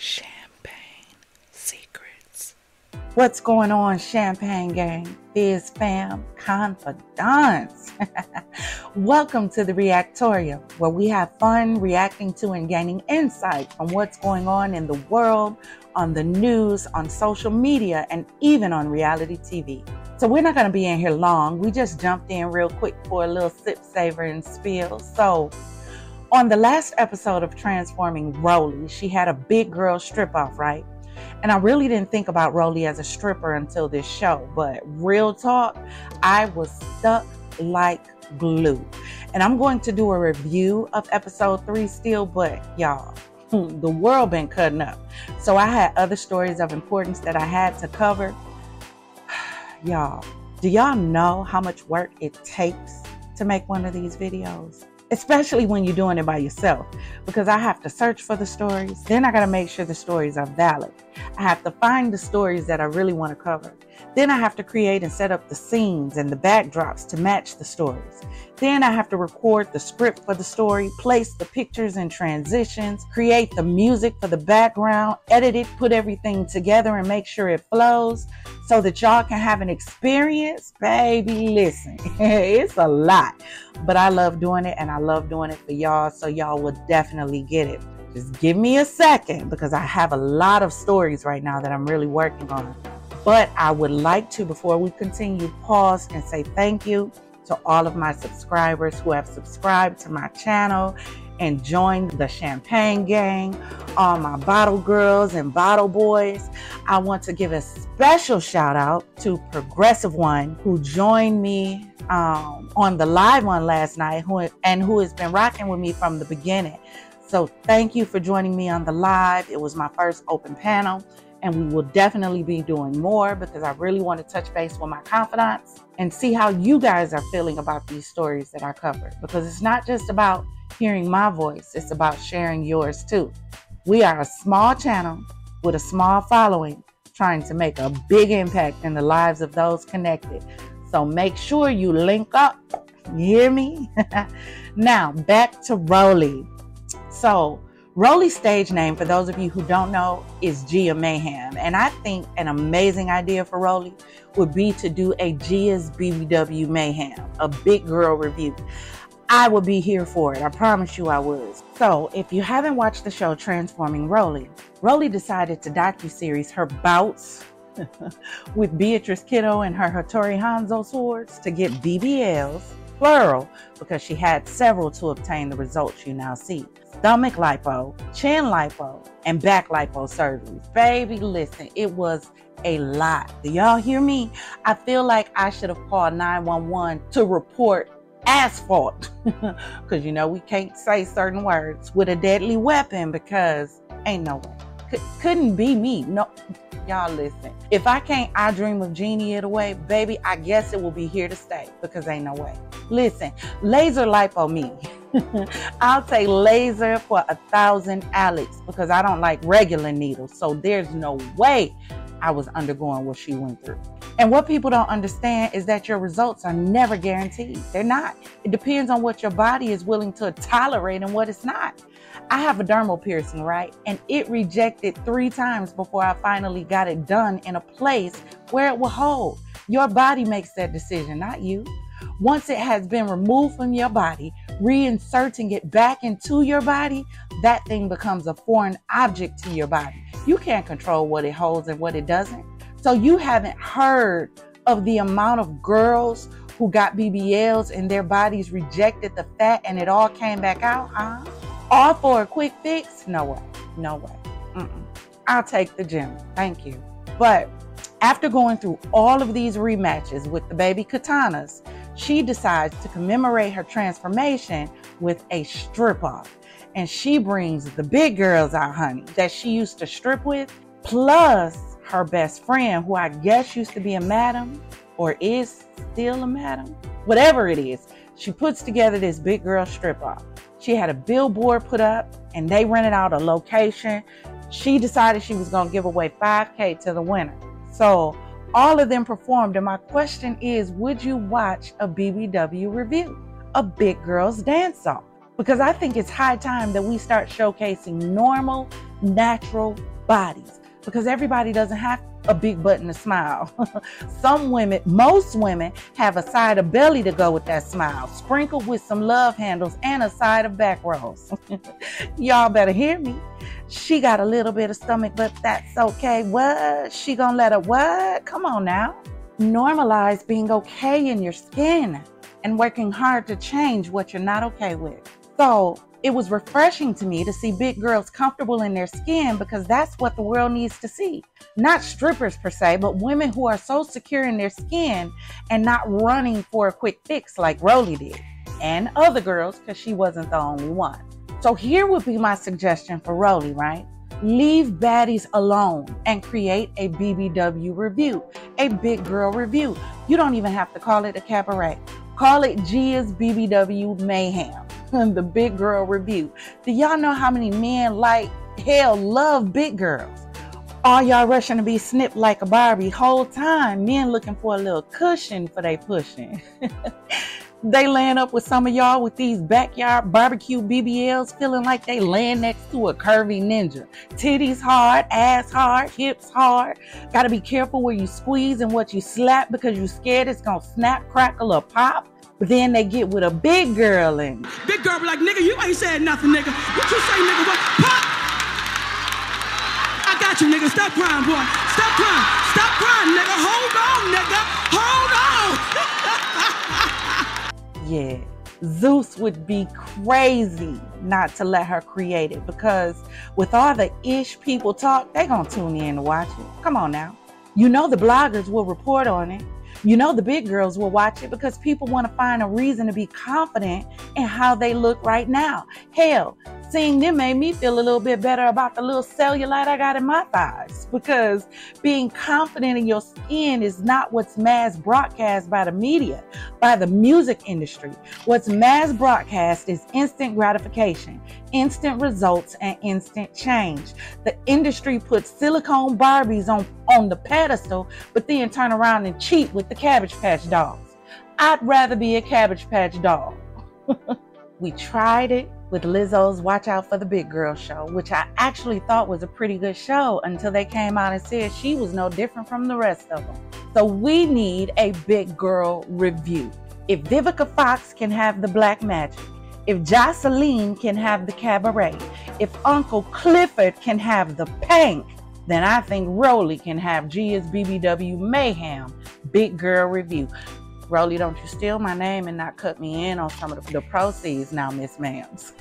Champagne Secrets. What's going on, Champagne Gang, Biz Fam, Confidants? Welcome to the Reactorium, where we have fun reacting to and gaining insight from what's going on in the world, on the news, on social media, and even on reality TV. So we're not going to be in here long. We just jumped in real quick for a little sip, savor, and spill. So on the last episode of Transforming Rollie, she had a big girl strip off, right? And I really didn't think about Rollie as a stripper until this show, but real talk, I was stuck like glue. And I'm going to do a review of episode three still, but y'all, the world been cutting up. So I had other stories of importance that I had to cover. y'all, do y'all know how much work it takes to make one of these videos? Especially when you're doing it by yourself because I have to search for the stories. Then I got to make sure the stories are valid. I have to find the stories that I really want to cover. Then I have to create and set up the scenes and the backdrops to match the stories. Then I have to record the script for the story, place the pictures and transitions, create the music for the background, edit it, put everything together and make sure it flows so that y'all can have an experience. Baby, listen, it's a lot, but I love doing it and I love doing it for y'all. So y'all will definitely get it. Just give me a second because I have a lot of stories right now that I'm really working on. But I would like to, before we continue, pause and say thank you to all of my subscribers who have subscribed to my channel and joined the Champagne Gang, all my bottle girls and bottle boys. I want to give a special shout out to Progressive One who joined me um, on the live one last night who, and who has been rocking with me from the beginning. So thank you for joining me on the live. It was my first open panel and we will definitely be doing more because I really want to touch base with my confidants and see how you guys are feeling about these stories that I covered. Because it's not just about hearing my voice, it's about sharing yours too. We are a small channel with a small following trying to make a big impact in the lives of those connected. So make sure you link up. You hear me? now, back to Rollie. So, Rollie's stage name, for those of you who don't know, is Gia Mayhem. And I think an amazing idea for Rollie would be to do a Gia's BBW Mayhem, a big girl review. I would be here for it. I promise you I would. So, if you haven't watched the show Transforming Rollie, Rollie decided to docu-series her bouts with Beatrice Kiddo and her Hattori Hanzo swords to get BBLs, plural, because she had several to obtain the results you now see stomach lipo, chin lipo, and back lipo surgeries. Baby, listen, it was a lot. Do y'all hear me? I feel like I should have called 911 to report asphalt because you know we can't say certain words with a deadly weapon because ain't no way. C- couldn't be me. No, y'all listen. If I can't, I dream of Jeannie it away, baby. I guess it will be here to stay because ain't no way. Listen, laser lipo me. I'll take laser for a thousand Alex because I don't like regular needles. So there's no way I was undergoing what she went through. And what people don't understand is that your results are never guaranteed. They're not. It depends on what your body is willing to tolerate and what it's not. I have a dermal piercing, right? And it rejected three times before I finally got it done in a place where it will hold. Your body makes that decision, not you. Once it has been removed from your body, reinserting it back into your body, that thing becomes a foreign object to your body. You can't control what it holds and what it doesn't. So you haven't heard of the amount of girls who got BBLs and their bodies rejected the fat and it all came back out, huh? All for a quick fix? No way. No way. Mm-mm. I'll take the gym. Thank you. But after going through all of these rematches with the baby katanas, she decides to commemorate her transformation with a strip off. And she brings the big girls out, honey, that she used to strip with, plus her best friend, who I guess used to be a madam or is still a madam, whatever it is. She puts together this big girl strip off. She had a billboard put up and they rented out a location. She decided she was going to give away 5K to the winner. So all of them performed. And my question is Would you watch a BBW review, a big girls dance off? Because I think it's high time that we start showcasing normal natural bodies because everybody doesn't have a big button to smile. some women, most women, have a side of belly to go with that smile, sprinkled with some love handles and a side of back rolls. Y'all better hear me. She got a little bit of stomach, but that's okay. What? She gonna let her what? Come on now. Normalize being okay in your skin and working hard to change what you're not okay with. So it was refreshing to me to see big girls comfortable in their skin because that's what the world needs to see. Not strippers per se, but women who are so secure in their skin and not running for a quick fix like Rollie did, and other girls because she wasn't the only one. So here would be my suggestion for Rollie, right? Leave baddies alone and create a BBW review, a big girl review. You don't even have to call it a cabaret. Call it Gia's BBW Mayhem the big girl review. Do y'all know how many men like hell love big girls? All y'all rushing to be snipped like a Barbie whole time. Men looking for a little cushion for they pushing. they laying up with some of y'all with these backyard barbecue BBLs, feeling like they land next to a curvy ninja. Titties hard, ass hard, hips hard. Gotta be careful where you squeeze and what you slap because you scared it's gonna snap, crackle, or pop. But then they get with a big girl and big girl be like, nigga, you ain't said nothing, nigga. What you say, nigga? What? Pop! I got you, nigga. Stop crying, boy. Stop crying. Stop crying, nigga. Hold on, nigga. Hold. Yeah. Zeus would be crazy not to let her create it because with all the ish people talk, they gonna tune in to watch it. Come on now. You know the bloggers will report on it. You know, the big girls will watch it because people want to find a reason to be confident in how they look right now. Hell, seeing them made me feel a little bit better about the little cellulite I got in my thighs because being confident in your skin is not what's mass broadcast by the media, by the music industry. What's mass broadcast is instant gratification, instant results, and instant change. The industry puts silicone Barbies on, on the pedestal, but then turn around and cheat with the Cabbage Patch dolls. I'd rather be a Cabbage Patch doll. we tried it with Lizzo's Watch Out for the Big Girl show, which I actually thought was a pretty good show until they came out and said she was no different from the rest of them. So we need a big girl review. If Vivica Fox can have the black magic, if Joseline can have the cabaret, if Uncle Clifford can have the pink, then I think Rollie can have Gia's BBW Mayhem Big Girl Review. Rollie, don't you steal my name and not cut me in on some of the, the proceeds now, Miss Mams.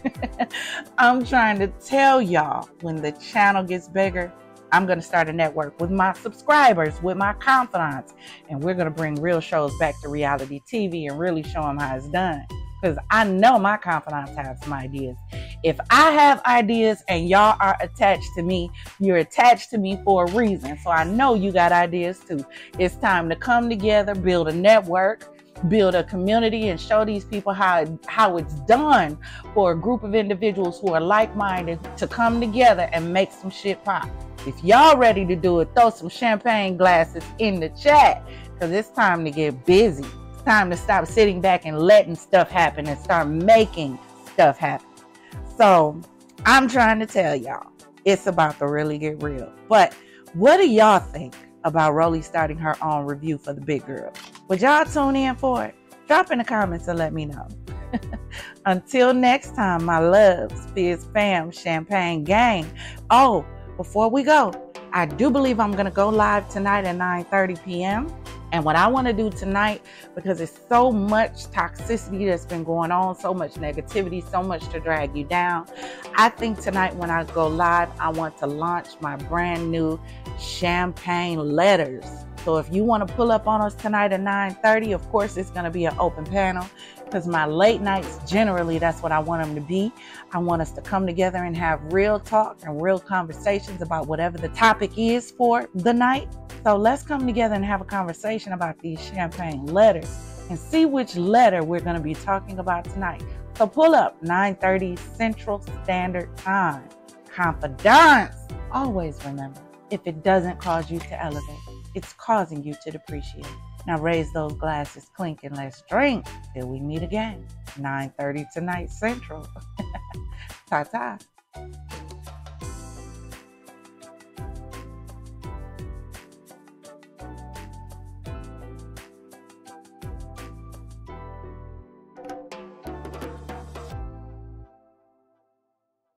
I'm trying to tell y'all when the channel gets bigger, I'm going to start a network with my subscribers, with my confidants, and we're going to bring real shows back to reality TV and really show them how it's done. Because I know my confidants have some ideas. If I have ideas and y'all are attached to me, you're attached to me for a reason. So I know you got ideas too. It's time to come together, build a network, build a community and show these people how how it's done for a group of individuals who are like-minded to come together and make some shit pop. If y'all ready to do it, throw some champagne glasses in the chat because it's time to get busy. Time to stop sitting back and letting stuff happen and start making stuff happen. So I'm trying to tell y'all, it's about to really get real. But what do y'all think about Rollie starting her own review for the big girl? Would y'all tune in for it? Drop in the comments and let me know. Until next time, my loves, Fizz Fam, Champagne Gang. Oh, before we go, I do believe I'm to go live tonight at 9:30 p.m. And what I want to do tonight, because it's so much toxicity that's been going on, so much negativity, so much to drag you down. I think tonight when I go live, I want to launch my brand new champagne letters. So if you want to pull up on us tonight at 9:30, of course it's going to be an open panel because my late nights generally that's what I want them to be. I want us to come together and have real talk and real conversations about whatever the topic is for the night. So let's come together and have a conversation about these champagne letters and see which letter we're going to be talking about tonight. So pull up 9:30 Central Standard Time. Confidence. Always remember, if it doesn't cause you to elevate, it's causing you to depreciate. Now raise those glasses, clink, and let's drink till we meet again. 9:30 tonight Central. ta ta.